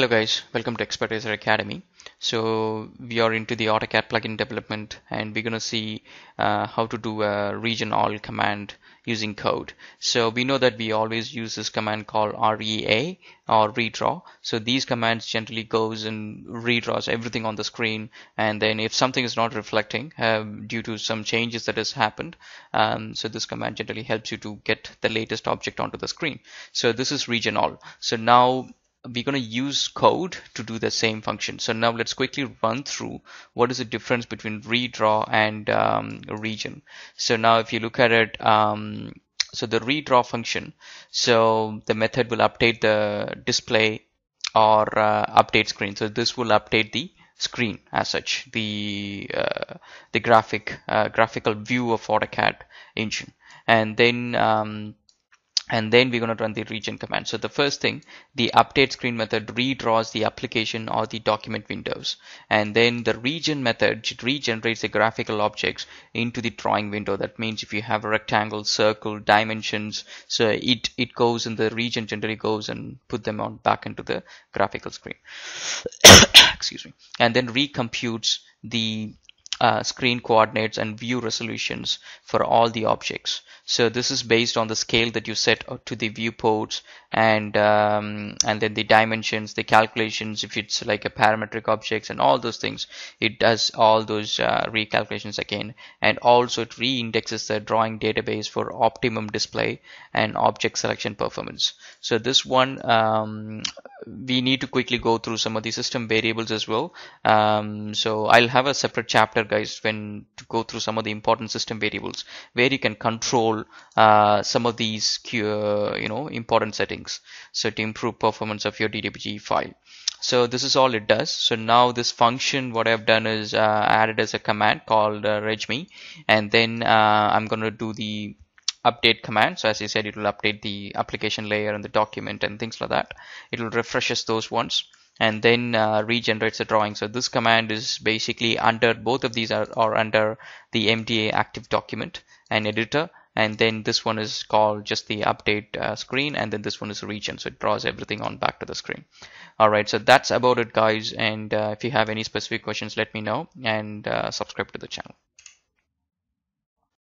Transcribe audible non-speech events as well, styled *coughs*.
Hello guys, welcome to Expertisor Academy. So we are into the AutoCAD plugin development and we're going to see uh, how to do a regen all command using code. So we know that we always use this command called REA or redraw. So these commands generally goes and redraws everything on the screen and then if something is not reflecting uh, due to some changes that has happened um, so this command generally helps you to get the latest object onto the screen. So this is regen all. So now we're going to use code to do the same function. So now let's quickly run through what is the difference between redraw and um, regen. So now if you look at it, um, so the redraw function, so the method will update the display or uh, update screen. So this will update the screen as such, the uh, the graphic uh, graphical view of AutoCAD engine. And then um, and then we're going to run the regen command. So the first thing, the update screen method redraws the application or the document windows. And then the regen method regenerates the graphical objects into the drawing window. That means if you have a rectangle, circle, dimensions, so it, it goes in the regen generally goes and put them on back into the graphical screen. *coughs* Excuse me. And then recomputes the uh, screen coordinates and view resolutions for all the objects. So this is based on the scale that you set to the viewports and um, and then the dimensions, the calculations, if it's like a parametric objects and all those things, it does all those uh, recalculations again. And also it re-indexes the drawing database for optimum display and object selection performance. So this one, um, we need to quickly go through some of the system variables as well. Um, so I'll have a separate chapter guys when to go through some of the important system variables where you can control uh, some of these uh, you know important settings. So to improve performance of your DWG file. So this is all it does. So now this function what I've done is uh, added as a command called uh, regme. And then uh, I'm going to do the update command. So as I said it will update the application layer and the document and things like that. It will refreshes those ones and then uh, regenerates the drawing. So this command is basically under both of these are, are under the MDI active document and editor and then this one is called just the update uh, screen and then this one is regen so it draws everything on back to the screen. Alright so that's about it guys and uh, if you have any specific questions let me know and uh, subscribe to the channel